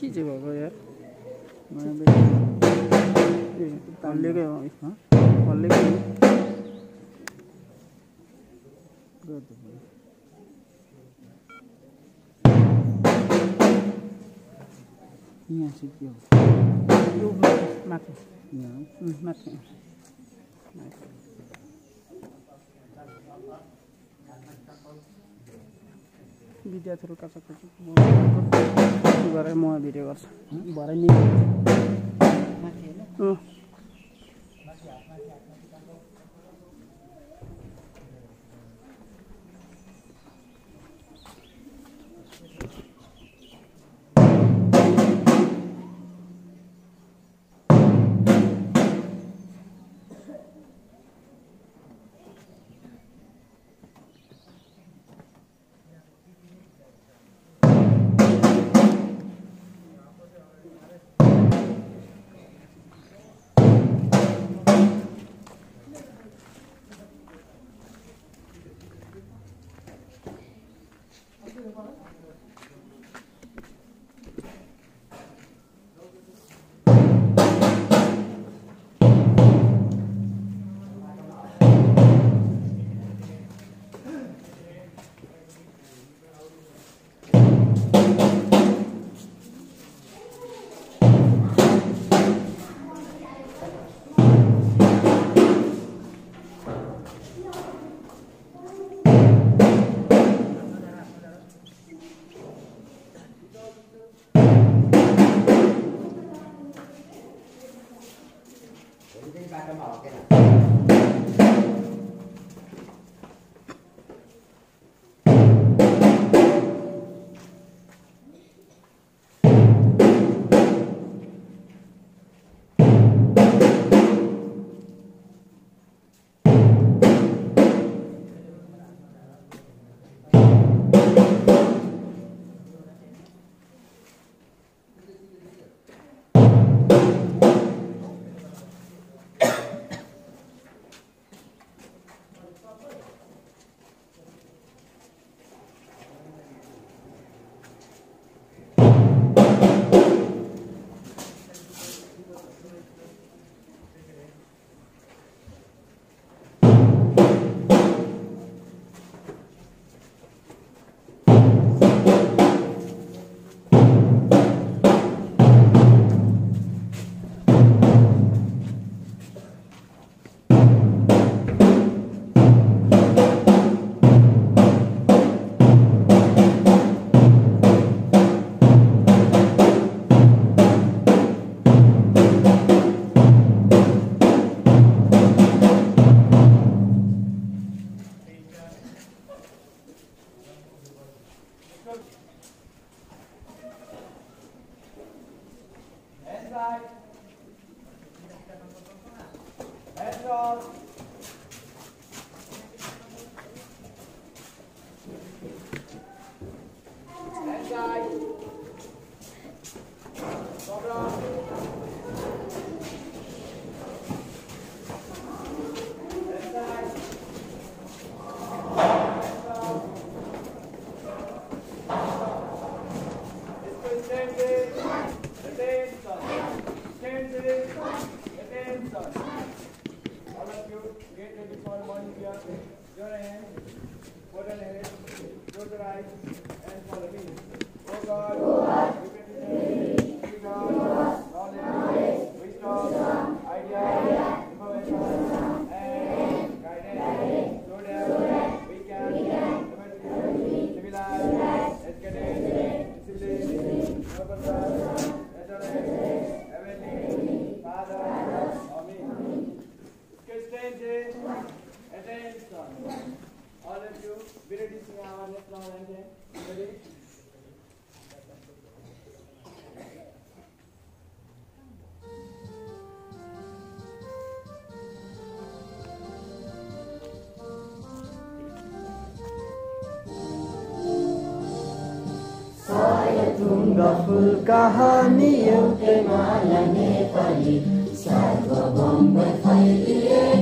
के चाहिँ भएको यार नयाँ ब्याग। ए हल्लिएकै हो यसमा हल्लिएकै हो गर्दै भयो। यहाँ चाहिँ के हो यो माथि माथि यहाँ हो उम्, माथि माथि। विद्यार्थीहरू कता गरेर म भिडियो गर्छु। भरे नि। Cái! What an age, what right. Kahaniyo ke malane pani, sarva bombay fai diye